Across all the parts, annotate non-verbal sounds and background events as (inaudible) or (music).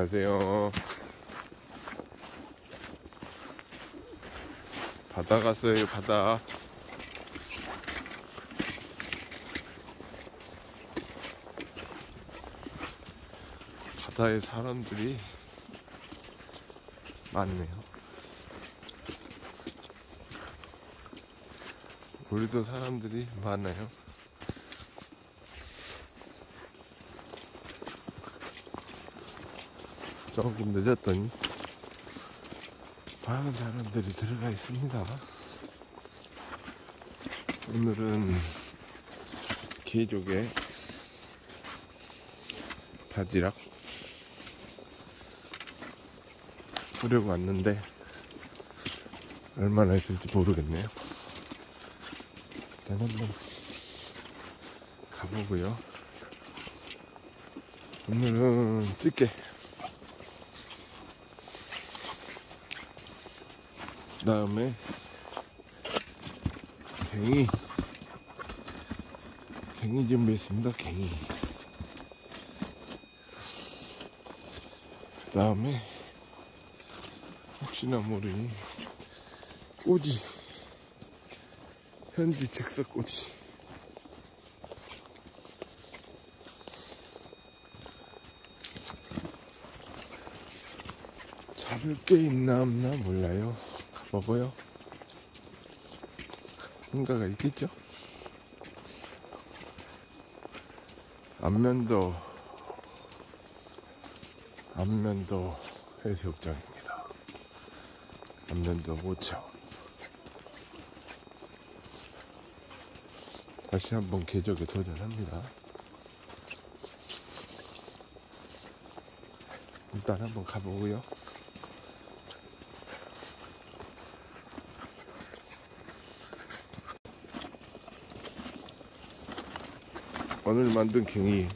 안녕하세요. 바다 갔어요, 바다. 바다에 사람들이 많네요. 우리도 사람들이 많아요. 조금 늦었더니 많은 사람들이 들어가 있습니다. 오늘은 개족의 바지락 보려고 왔는데 얼마나 있을지 모르겠네요. 일단 한번 가보고요. 오늘은 찌개 그 다음에 갱이 갱이 준비했습니다 갱이. 그 다음에 혹시나 모르니 꼬지 현지 즉석 꼬지. 잡을 게 있나 없나 몰라요 가봐봐요. 뭔가가 있겠죠? 안면도 안면도 해수욕장입니다. 안면도 5차. 다시 한번 개적에 도전합니다. 일단 한번 가보고요 오늘 만든 갱이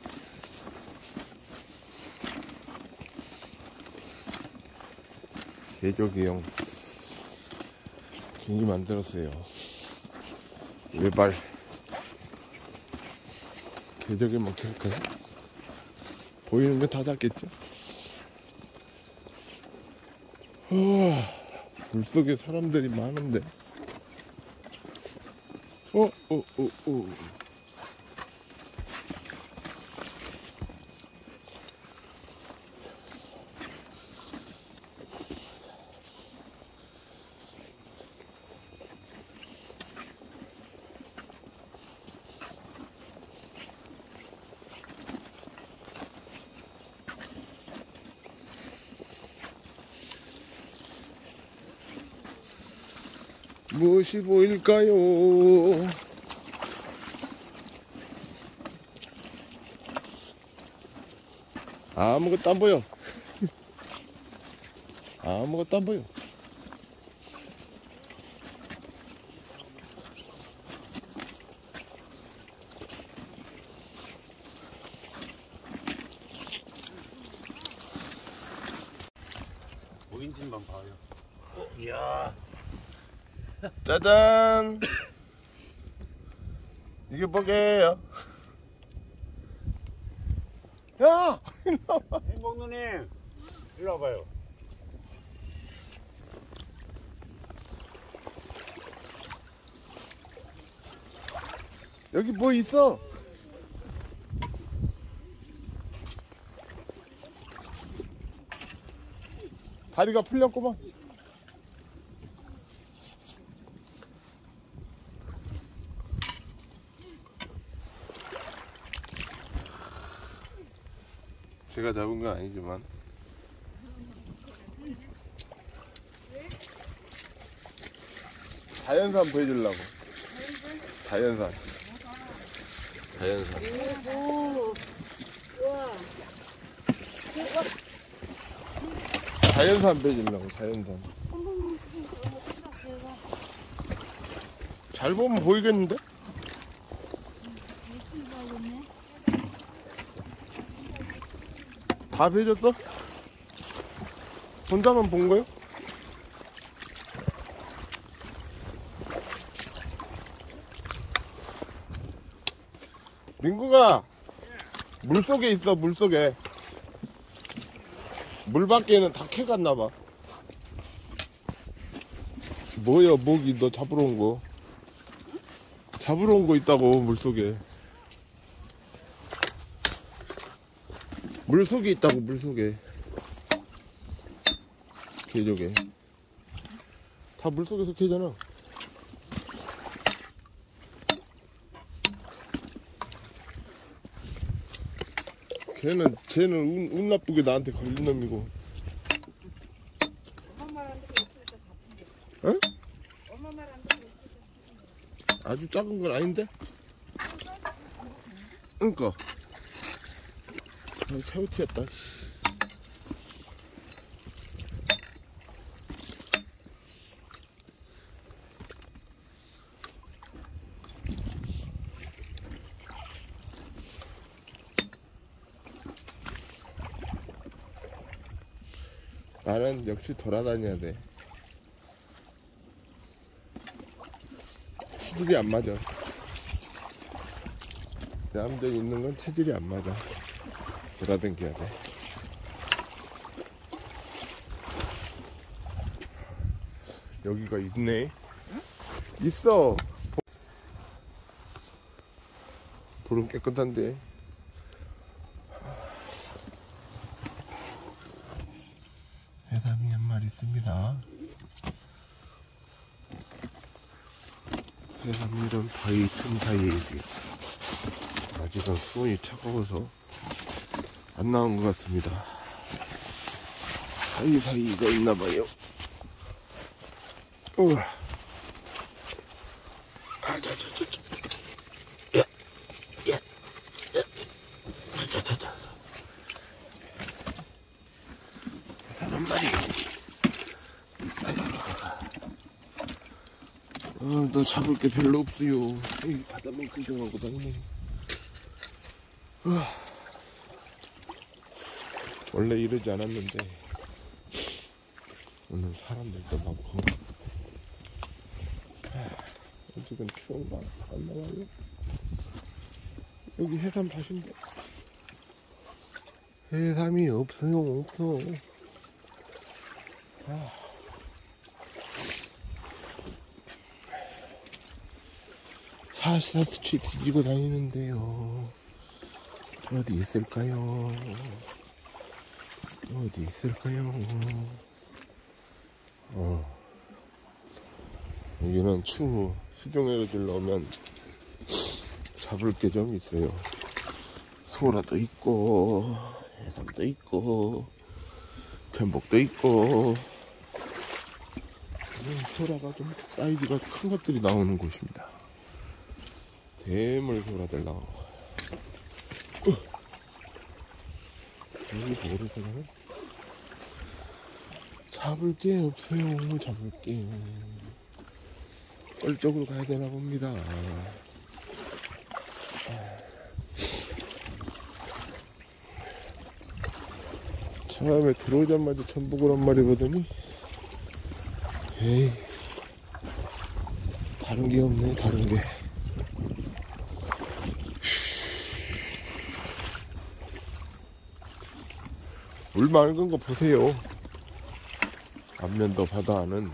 개조기용 갱이 만들었어요 외발 개조기만 켤까요? 보이는 건다 닿겠죠? 우와, 물속에 사람들이 많은데 어? 어? 어? 어? 무엇이 보일까요? 아무것도 안 보여. (laughs) 아무것도 안 보여. 보인진만 봐요. 어, 이야. 짜잔! 이게 뭐게요? 야! 일로 와봐. 누님, 일로 와봐요. 여기 뭐 있어? 다리가 풀렸구만. 제가 잡은 건 아니지만. 자연산 보여주려고. 자연산. 자연산. 자연산 보여주려고 자연산. 잘 보면 보이겠는데? 다 배졌어? 혼자만 본 거요? 민구가 물 속에 있어 물 속에 물 밖에는 다 캐갔나봐. 뭐야, 모기, 너 잡으러 온 거. 잡으러 온 거 있다고, 물 속에. 물 속에 있다고, 물 속에. 개조개. 다 물 속에서 캐잖아. 걔는, 쟤는 운, 운 나쁘게 나한테 걸린 놈이고. 엄마 말안 있으니까. 아주 작은 건 아닌데? 그니까. 아, 새우 튀었다. 씨. 나는 역시 돌아다녀야 돼. 체질이 안 맞아. 내 함정에 있는 건 체질이 안 맞아. 돌아다녀야 돼. 여기가 있네. 있어. 불은 깨끗한데. 해삼이 한 마리 있습니다. 해삼이랑 바위 틈 사이에 있어요. 아직은 수온이 차가워서 안 나온 것 같습니다. 사이사이가 있나봐요. 우와. 아. 어, 너 잡을 게 별로 없어요. 이 바다만 구경하고 다니네. 아. 원래 이러지 않았는데 오늘 사람들도 많고 아, 아직은 추운가 안 나와요. 여기 해삼 밭인데 해삼이 없어요 없어. 아. 사시사스치 뒤지고 다니는데요. 어디 있을까요? 어디 있을까요? 어. 여기는 추후 수중에를 넣으면 잡을 게 좀 있어요. 소라도 있고, 해삼도 있고, 전복도 있고, 음, 소라가 좀 사이즈가 큰 것들이 나오는 곳입니다. 대물 소라들 나오고. 어. 여기 모르잖아요? 잡을 게 없어요. 잡을 게. 뻘쪽으로 가야 되나 봅니다. 처음에 들어오자마자 전복을 한 마리 보더니, 에이, 다른 게 없네, 다른 게. 물 맑은 거 보세요. 안면도 바다는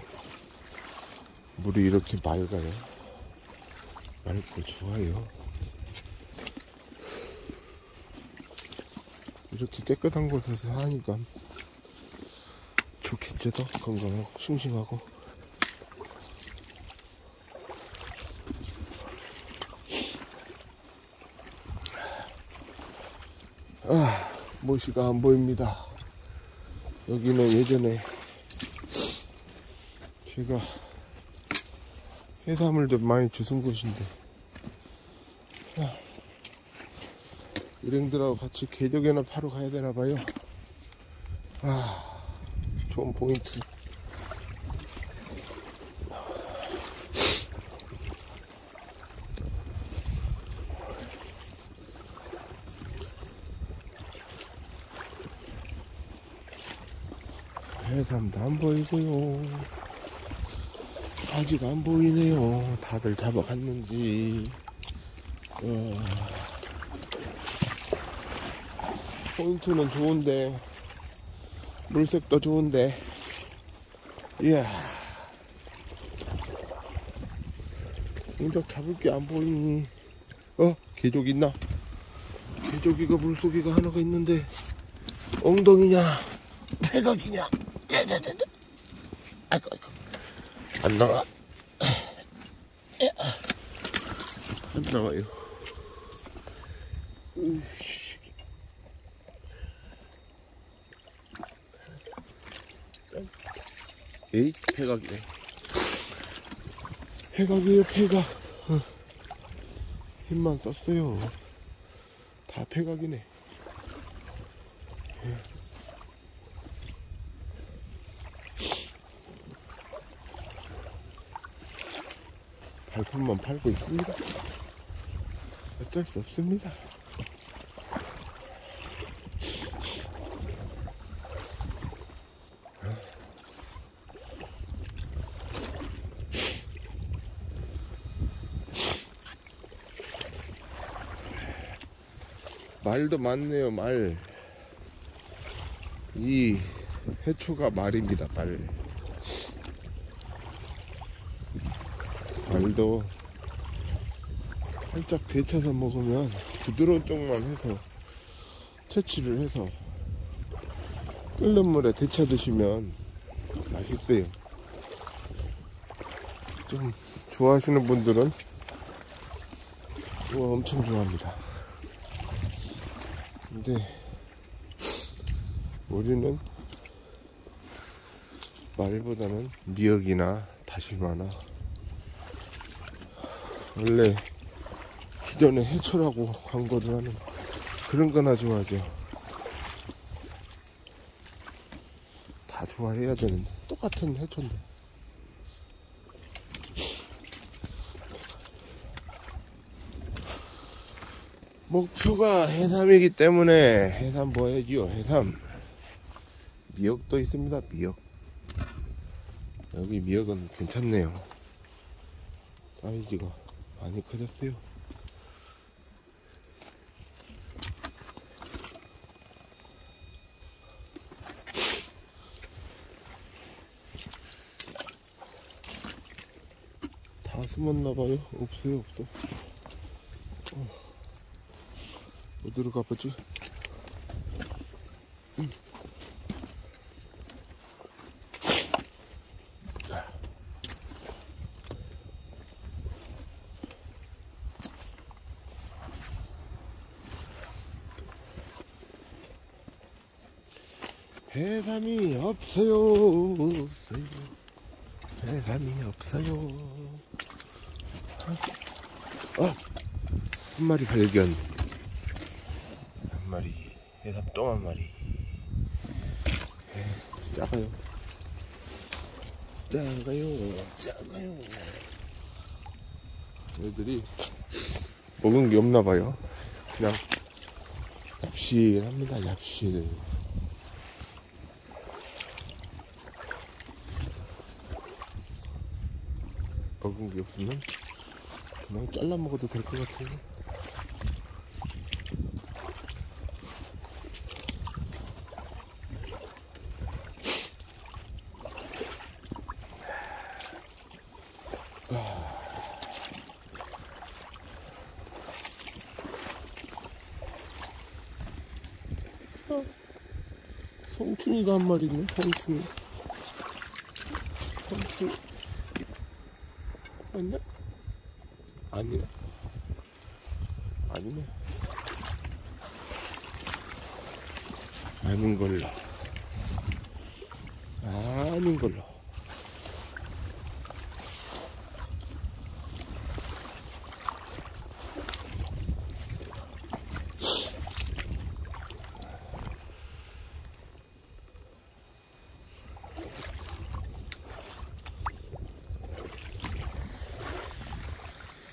물이 이렇게 맑아요. 맑고 좋아요. 이렇게 깨끗한 곳에서 사니까 좋겠죠, 더 건강하고 싱싱하고. 아, 모시가 안 보입니다. 여기는 예전에 제가 해산물 좀 많이 주운 곳인데 아, 일행들하고 같이 개조개나 파러 가야 되나 봐요. 아, 좋은 포인트. 해삼도 안 보이고요. 아직 안 보이네요. 다들 잡아갔는지. 어, 포인트는 좋은데 물색도 좋은데. 이야. 공작 잡을 게 안 보이니. 어? 개족 있나? 개족이가 물속이가 하나가 있는데, 엉덩이냐? 패각이냐? 아이고, 아이고. 안 나와. 안 나와요. 에이, 폐각이네. 폐각이에요, 폐각. 어. 힘만 썼어요. 다 폐각이네. 예. 발품만 팔고 있습니다. 어쩔 수 없습니다. 말도 많네요, 말. 이 해초가 말입니다, 말. 말도 살짝 데쳐서 먹으면 부드러운 쪽만 해서 채취를 해서 끓는 물에 데쳐 드시면 맛있어요. 좀 좋아하시는 분들은 이거 엄청 좋아합니다. 근데 우리는 말보다는 미역이나 다시마나 원래 기존에 해초라고 광고를 하는 그런 거나 좋아하죠. 다 좋아해야 되는데 똑같은 해초인데. 목표가 해삼이기 때문에 해삼 보야지요 해삼 미역도 있습니다 미역 여기 미역은 괜찮네요 사이즈가 많이 커졌어요 다 숨었나봐요 없어요 없어 어. 어디로 가보지? 음. 해삼이 없어요 없어요 해삼이 없어요 아, 아, 한 마리 발견. 한 마리 또한 마리. 에, 작아요. 작아요 작아요. 애들이 먹은 게 없나 봐요. 그냥 납실합니다 납실. 먹은 게 없으면 그냥 잘라 먹어도 될 것 같아요 성춘이가 한 마리 있네, 성춘이. 성춘이. 맞냐? 아니네. 아니네. 아닌 걸로. 아닌 걸로.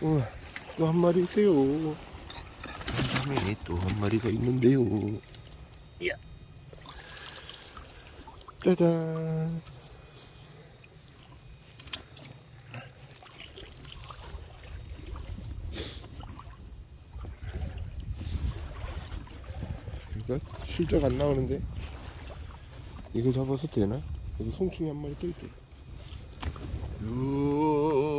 어, 또한 마리 있어요. 세상에 또 한 마리가 있는데요. 야. 짜잔. 이거 실적 안 나오는데 이거 잡아서 되나? 여기 송충이 한 마리 또 있대.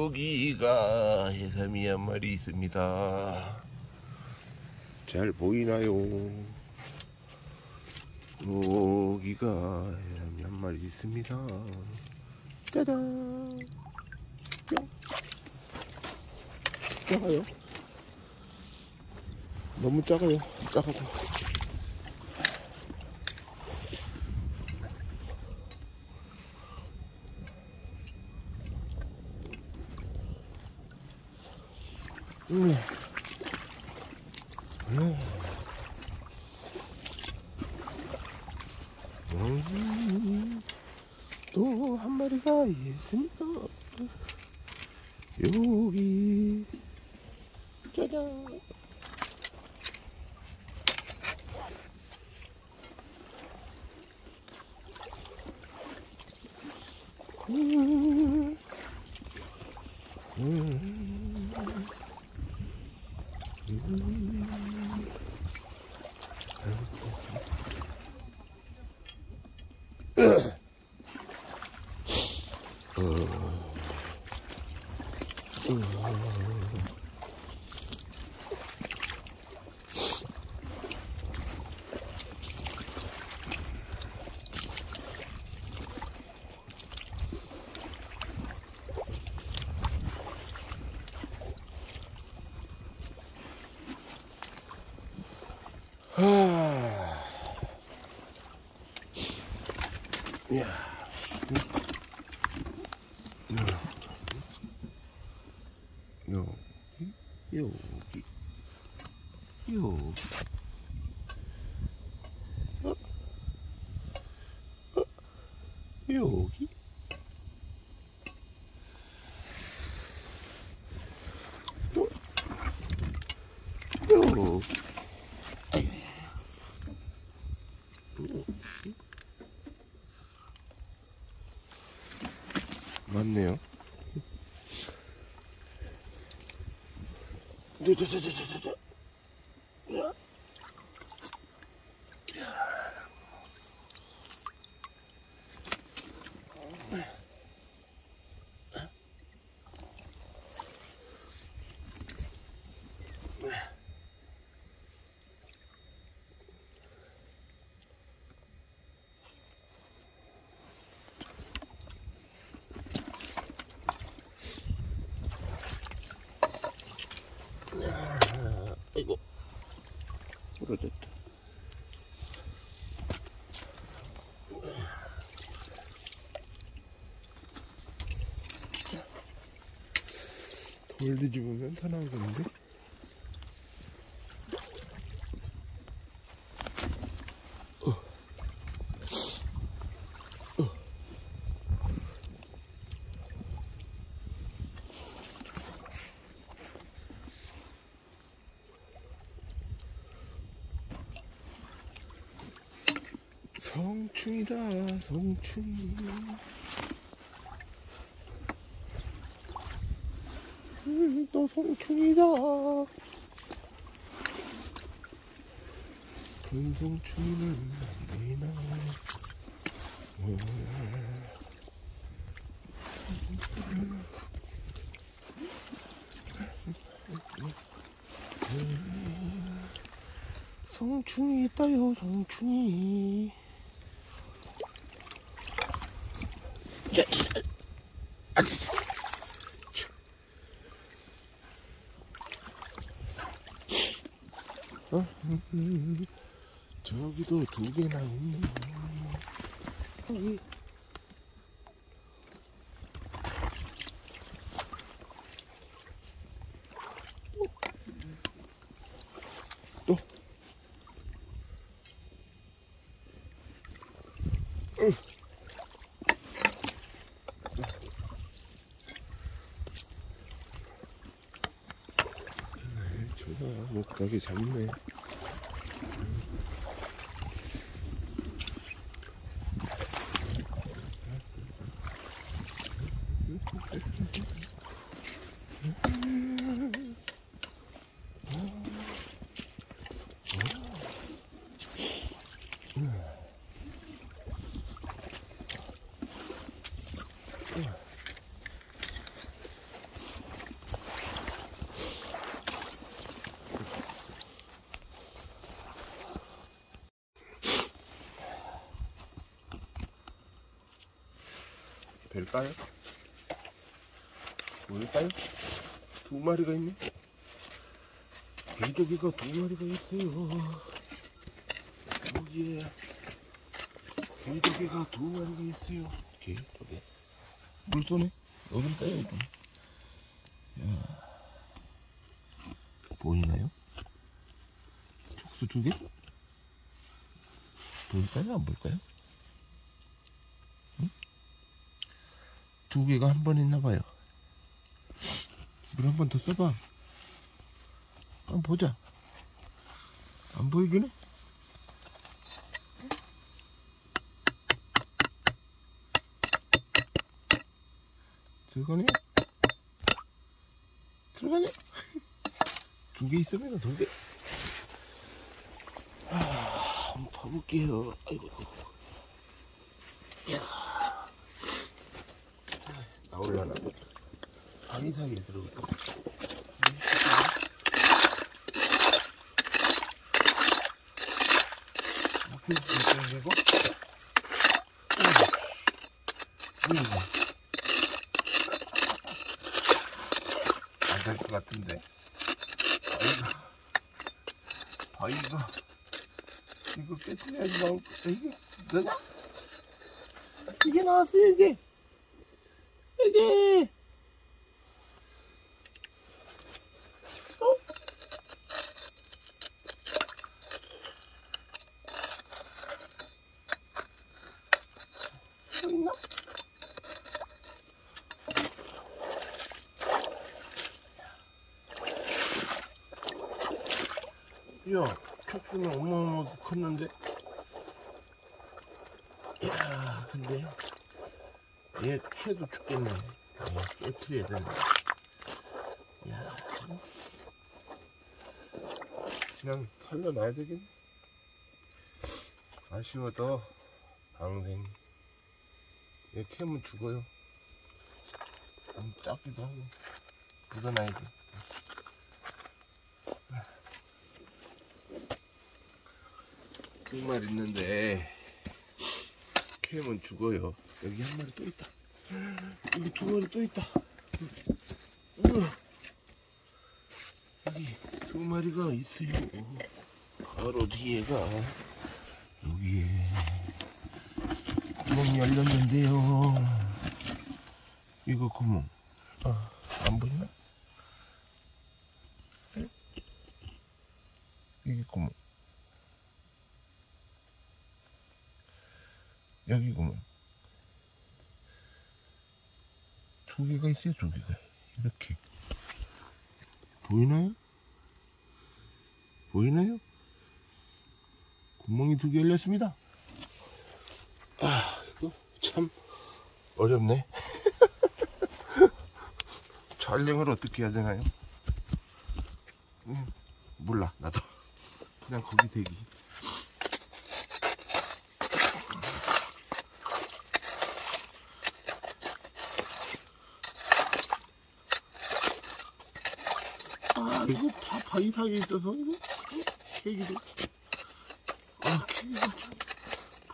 여기가 해삼이 한 마리 있습니다. 잘 보이나요? 여기가 해삼이 한 마리 있습니다. 짜잔! 뿅! 작아요. 너무 작아요. 작아서. 음. 음. 음. 또 한 마리가 있습니다. 여기 짜잔. 음. 음. 하... 야. 여기, 여기, 여기. 어? 어? 여기? 어? 여기. 맞네요. 저저저저저저. 아이고. 나오겠는데? 어. 어. 성충이다 성충 이 음, 또 성충이다 큰 성충이는 안 보이나 성충이 있다요 성충이 어? 음, 저기도 두 개나 있네. 여기. 또. 으. 네, 저가 못 가게 잡네. 될까요? 보일까요? 두 마리가 있네. 개조개가 두 마리가 있어요. 여기에 개조개가 두 마리가 있어요. 개조개. 물 쏘네. 여긴 빼요. 보이나요? 촉수 두 개? 보일까요? 안 보일까요? 두 개가 한번 있나 봐요. 물 한 번 더 써봐. 한번 보자. 안 보이긴 해? 들어가네? 들어가네? (laughs) 두 개 있으면 두 개. 아, 한번 봐볼게요. 아이고. 나올라나? 방이 사이에 들어올까? 이거? 안될 것 같은데. 바위가, 바위가, 이거 깨트려야지 나올 거, 이게, 너냐? 이게 나왔어요, 이게. 이게. 어? 또 있나? 야, 촉수는 어마어마하게 컸는데? 야, 근데, 얘 캐도 죽겠네. 얘 깨트려야 되네. 야, 그냥 살려놔야 되겠네. 아쉬워도, 방생. 얘 캐면 죽어요. 좀 작기도 하고, 묻어놔야 돼. 두 마리 있는데, 캐면 죽어요. 여기 한 마리 또 있다. 여기 두 마리 또 있다. 여기 두 마리가 있어요. 바로 뒤에가 여기에 구멍이 열렸는데요. 이거 구멍. 아, 안 보이나? 에? 여기 구멍. 여기 구멍. 두 개가 있어요, 두 개가. 이렇게. 보이나요? 보이나요? 구멍이 두 개 열렸습니다. 아, 이거 참 어렵네. (laughs) 촬영을 어떻게 해야 되나요? 음, 몰라, 나도. 그냥 거기 대기. 아, 이거 다 바위 사이에 있어서, 이거, 케이크도. 아, 케이크가 좀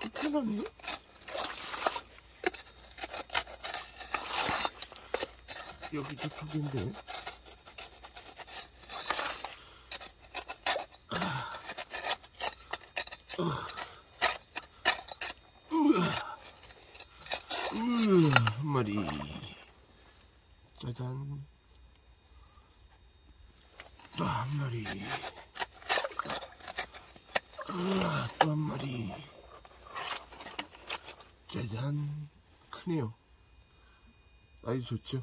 불편하네. 여기도 두 개인데. 아, 아, 우와, 우와, 한 마리. 짜잔. 또 한 마리. 아, 또 한 마리. 짜잔. 크네요. 아주 좋죠?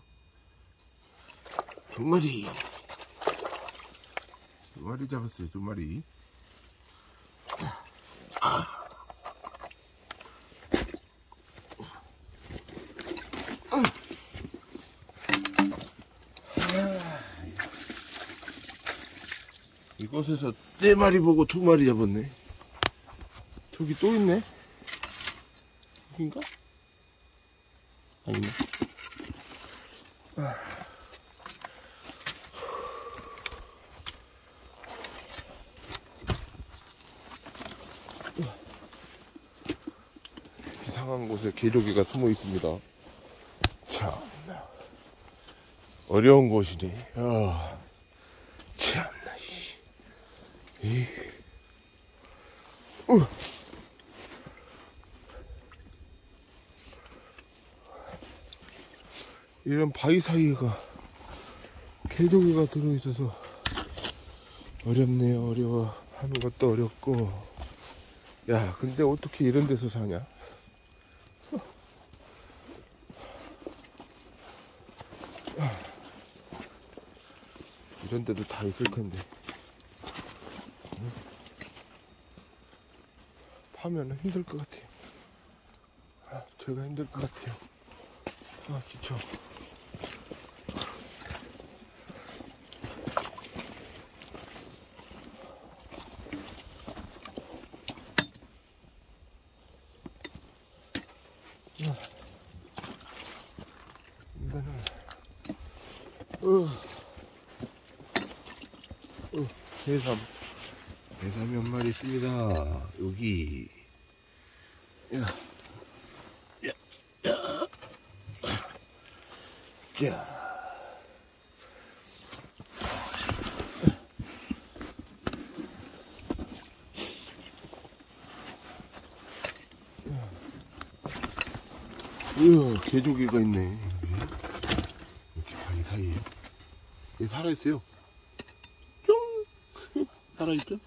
두 마리. 두 마리 잡았어요, 두 마리. 이곳에서 네 마리 보고 두 마리 잡았네. 저기 또 있네. 여긴가? 아니네. 아. 이상한 곳에 개조개가 숨어 있습니다. 참나. 어려운 곳이네. 아, 참나, 씨. 이. 어. 이런 바위 사이가 개조개가 들어있어서 어렵네요 어려워 하는 것도 어렵고 야 근데 어떻게 이런 데서 사냐 이런 데도 다 있을 텐데 파면은 힘들 것 같아요. 아, 제가 힘들 것 같아요. 아 지쳐. 이거는 어, 어, 해삼. 해삼이 한 마리 있습니다. 여기 자. 우와, 개조개가 있네. 이렇게 바위 사이에. 여기 살아있어요. 쫑! 살아있죠?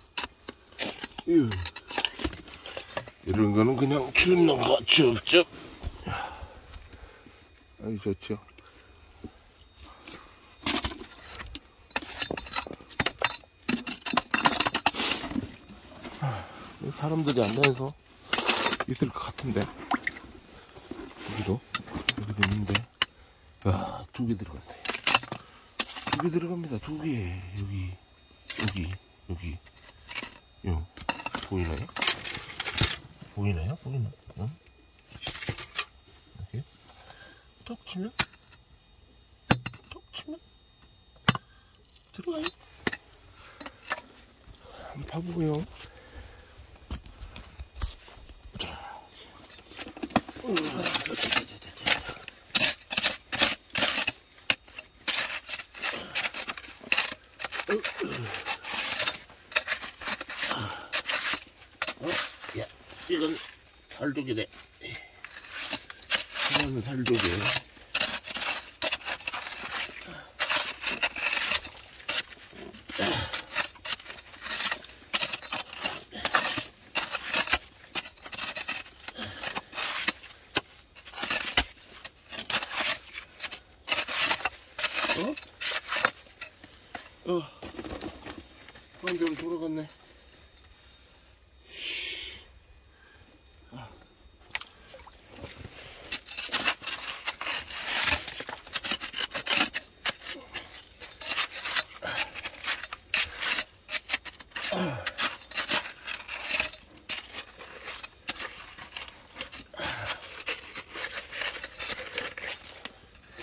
이야. 이런 거는 그냥 주는 거 줍줍. 아이, 좋죠. 아, 사람들이 안 다녀서 있을 것 같은데. 여기도 여기도 있는데 야두 개 들어갔네 두 개 들어갑니다 두 개 여기 여기 여기 요 보이나요? 보이나요? 보이나? 응? 이렇게 톡 치면 톡 치면 들어가요 한번 봐보고요 어? Yeah.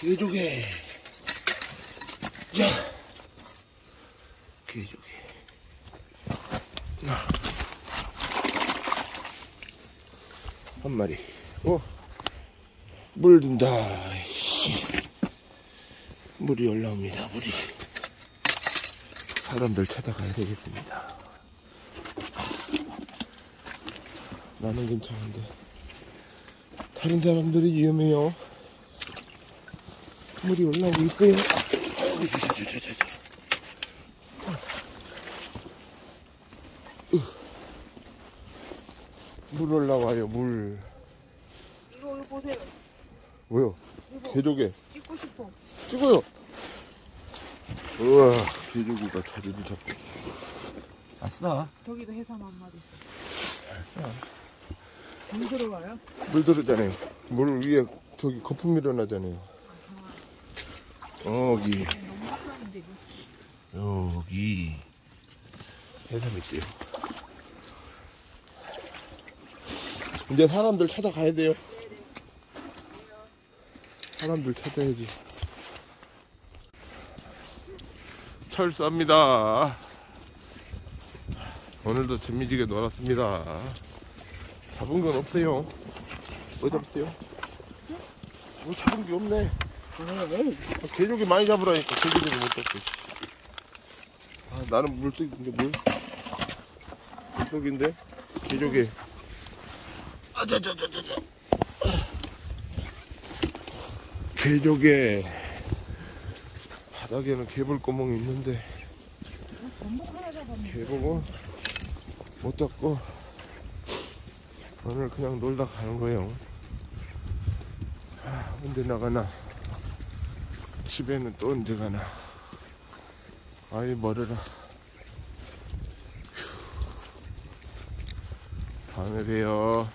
개조개. 자, 개조개. 자. 한 마리. 어, 물 든다. 씨. 물이 올라옵니다. 물이. 사람들 찾아가야 되겠습니다. 나는 괜찮은데 다른 사람들이 위험해요. 물이 올라오고. 으. 물 올라와요. 물. 이거 이거 보세요. 뭐요? 이거 개조개. 찍고 싶어. 찍어요. 우와, 개조개가 자리를 잡고. 아싸. 저기도 해삼 한 마리 있어. 아싸. 물 들어와요? 물 들었잖아요. 물 위에 저기 거품 일어나잖아요. 여기. 여기 해삼 있대요. 이제 사람들 찾아가야 돼요. 사람들 찾아야지. 철수합니다. 오늘도 재미지게 놀았습니다. 잡은 건 없어요. 뭐 잡았어요? 뭐 잡은 게 없네. 에이, 아, 개조개 많이 잡으라니까 개조개 못 잡고. 아 나는 물속인데 물. 물속인데 개조개. 아자자자자자. 개조개. 바닥에는 개불구멍이 있는데. 개복은 못 잡고 오늘 그냥 놀다 가는 거예요. 아, 언제 나가나? 집에는 또 언제 가나? 아이 멀어라. 휴. 다음에 봬요.